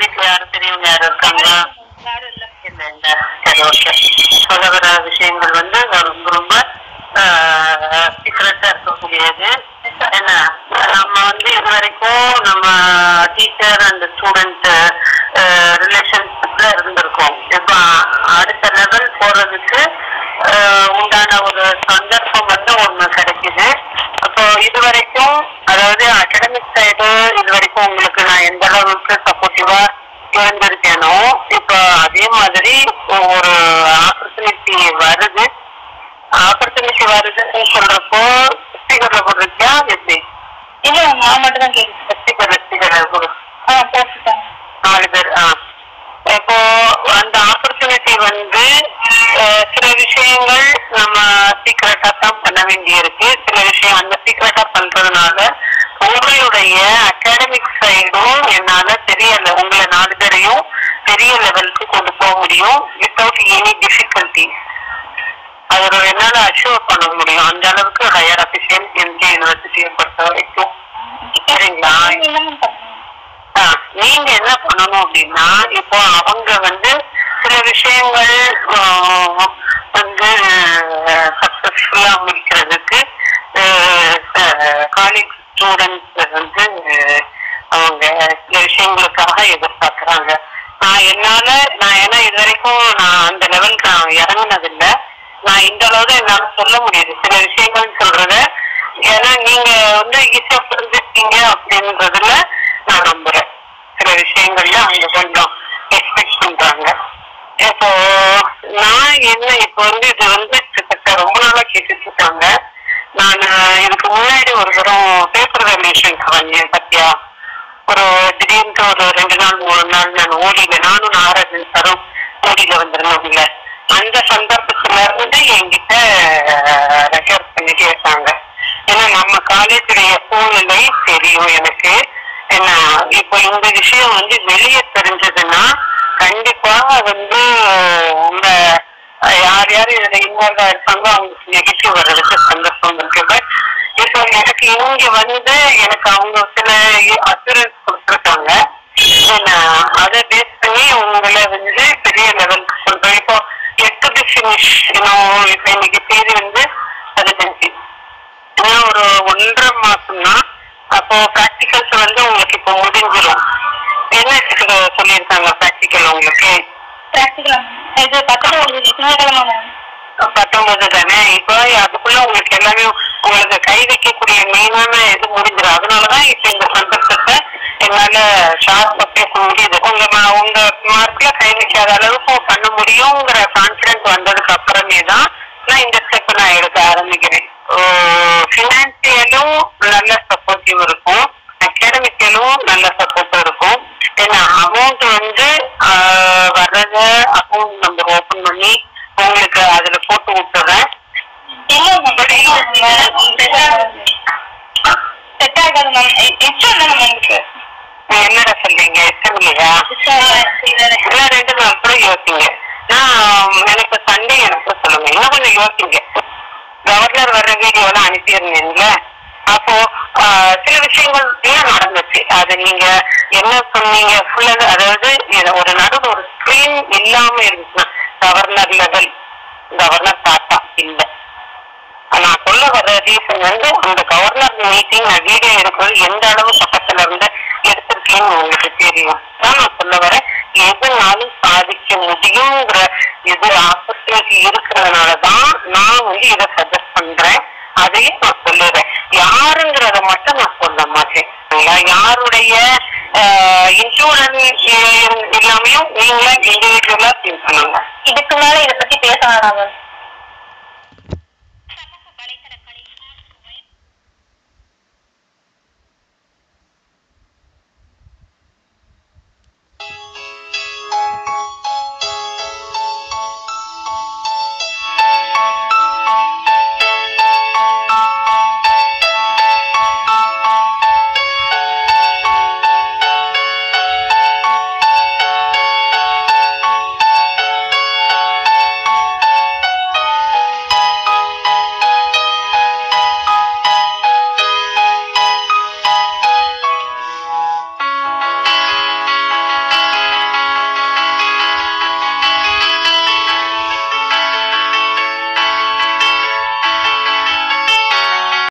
வீட்டுல யாரும் தெரியவங்க யாரும் இருக்காங்களா இல்ல இல்ல சரி ஓகே சொல்ல வர விஷயங்கள் வந்து ரொம்ப ரொம்ப சீக்கிரட்டா இருக்கக்கூடியது என்ன நம்ம வந்து இது வரைக்கும் நம்ம டீச்சர் அண்ட் ஸ்டூடெண்ட் ரிலேஷன்ஷிப்ல இருந்திருக்கோம் இப்போ அடுத்த லெவல் போறதுக்கு உண்டான ஒரு சந்தர்ப்பம் வந்து ஒண்ணு கிடைக்குது அப்போ இது வரைக்கும் அதாவது அகடமிக் சைடு இது வரைக்கும் உங்களுக்கு அளவுக்கு சப்போர்ட்டிவா இருந்திருக்கேனோ இப்போ அதே மாதிரி ஒரு ஆப்பர்ச்சுனிட்டி வருது. ஆப்பர்ச்சுனிட்டி வருதுன்னு சொல்றப்போ ஸ்பீக்கர்ல போடுறீங்களா எப்படி? இல்ல நான் மட்டும் தான் கேக்குது ஸ்பீக்கர் ஸ்பீக்கர் கொடு. ஆ போட்டுட்டேன் நாலு பேர் ஆ. இப்போ அந்த ஆப்பர்ச்சுனிட்டி வந்து சில விஷயங்கள் நம்ம சீக்கிரட்டா தான் பண்ண வேண்டியிருக்கு. சில விஷயம் அந்த சீக்கிரட்டா பண்றதுனால உங்களுடைய அகாடமிக் சைடும் என்னால பெரிய உங்களை நாலு பேரையும் பெரிய லெவலுக்கு கொண்டு போக முடியும் வித்தவுட் எனி டிஃபிகல்டி அதில் என்னால் என்னால அச்சீவ் பண்ண முடியும். அந்த அளவுக்கு ஹையர் அபிஷியல் எம்ஜி யூனிவர்சிட்டியை பொறுத்த வரைக்கும். சரிங்களா? நீங்க என்ன பண்ணணும் அப்படின்னா இப்போ அவங்க வந்து சில விஷயங்கள் வந்து சக்சஸ்ஃபுல்லா முடிக்கிறதுக்கு காலேஜ் ஸ்டூடெண்ட்ஸ் வந்து eh, அவங்க சில விஷயங்களுக்காக எதிர்பார்க்கறாங்க. நான் என்னால நான் ஏன்னா இது வரைக்கும் நான் அந்த லெவலுக்கு நான் இறங்குனதில்ல. நான் இந்த அளவு என்னால சொல்ல முடியுது. சில விஷயங்கள் சொல்றத ஏன்னா நீங்க வந்து ஈஸியா புரிஞ்சுட்டீங்க அப்படின்றதுல நான் நம்புறேன். சில விஷயங்கள்ல அவங்க கொஞ்சம் எக்ஸ்பெக்ட் பண்றாங்க. இப்போ நான் என்ன இப்போ வந்து இது வந்து கிட்டத்தட்ட ரொம்ப நாளா கேட்டுட்டு இருக்காங்க. நான் இதுக்கு முன்னாடி ஒரு தரம் பேப்பர் வேல்யூஷனுக்கு வந்தேன் பத்தியா? ஒரு திடீர்னு ஒரு ரெண்டு நாள் மூணு நாள் நான் ஓடியில நானும் நாராஜன் சாரும் ஓடியில வந்திருந்தோம்ல அந்த சந்தர்ப்பத்துல இருந்து என்கிட்ட ரெஃபர் பண்ணிட்டே இருக்காங்க. ஏன்னா நம்ம காலேஜுடைய சூழ்நிலை தெரியும் எனக்கு. ஏன்னா இப்போ இந்த விஷயம் வந்து வெளியே தெரிஞ்சதுன்னா கண்டிப்பா வந்து உங்க யார் இதுல இன்வால்வ் இருக்காங்களோ அவங்களுக்கு நெகட்டிவ் வர்றதுக்கு சந்தர்ப்பம் இருக்கு. பட் இப்போ எனக்கு இங்க வந்து எனக்கு அவங்க சில அசூரன்ஸ் கொடுத்துருக்காங்க. அதை பேஸ் பண்ணி உங்களை வந்து பெரிய லெவலுக்கு சொல்றேன் இப்போ எட்டு ஃபினிஷ் இப்போ இன்னைக்கு தேதி வந்து பதினஞ்சு. இன்னும் ஒரு ஒன்றரை மாசம்னா அப்போ ப்ராக்டிகல்ஸ் வந்து உங்களுக்கு இப்போ முடிஞ்சிடும் என்ன சொல்லியிருக்காங்க ப்ராக்டிக்கல் உங்களுக்கு? பிராக்டிகல் இது பக்கத்துல திங்கக்கிழமை மேம் பத்தொன்பது தானே இப்போ அதுக்குள்ள உங்களுக்கு எல்லாமே உங்களுக்கு கை வைக்கக்கூடிய மெயினான இது முடிஞ்சிடும் அதனாலதான் இப்ப இந்த சந்தர்ப்பத்தை என்னால ஷார்ப்பா பேச முடியுது உங்க ம- உங்க மார்க்ல கை வைக்காத அளவுக்கு பண்ண முடியுங்கிற கான்பிடன்ஸ் வந்ததுக்கு அப்புறமே தான் நான் இந்த ஸ்டெப் நான் எடுக்க ஆரம்பிக்கிறேன் ஃபினான்சியலும் நல்ல சப்போர்ட்டிவ் இருக்கும் அகாடமிக்கலும் நல்ல சப்போர்ட் இருக்கும் ஏன்னா அமௌண்ட் வந்து ஆஹ், வர்றத அக்கௌண்ட் நம்பர் ஓபன் பண்ணி உங்களுக்கு அதுல போட்டு விட்டுறேன் இல்ல மேம் செட் ஆகாது மேம் இஷ்டம் தானே மேம் இருக்கு என்னடா சொல்றீங்க இஷ்டம் இல்லையா ரெண்டு நாள் கூட யோசிங்க நான் எனக்கு சண்டே எனக்கு சொல்லுங்க இன்னும் கொஞ்சம் யோசிங்க கவர்னர் வர்ற வீடியோலாம் அனுப்பியிருந்தீங்கல்ல அப்போ சில விஷயங்கள் ஏன் நடந்துச்சு அது நீங்க என்ன சொன்னீங்க ஃபுல்லா அதாவது ஒரு நடுவில் ஒரு ஸ்கிரீன் இல்லாம இருந்துச்சுன்னா கவர்னர் லெவல் கவர்னர் தாத்தா இல்ல. நான் சொல்ல வர்ற ரீசன் வந்து அந்த கவர்னர் மீட்டிங் நான் வீடியோ எடுக்கிறது எந்த அளவு பக்கத்துல இருந்து எடுத்திருக்கேன்னு உங்களுக்கு தெரியும். நான் சொல்ல வரேன். எதுனாலும் சாதிக்க முடியுங்கிற இது ஆப்பர்ச்சுனிட்டி இருக்கிறதுனால தான் நான் வந்து இதை சஜஸ்ட் பண்றேன். அதையும் நான் சொல்லுறேன். யாருங்கிறத மட்டும் நான் சொல்ல மாட்டேன். சரிங்களா? யாருடைய இன்சூரன்ஸ் எல்லாமே நீங்களே இண்டிவிஜுவலா திங்க் பண்ணுங்க. இதுக்கு மேல இத பத்தி பேச வேணாம்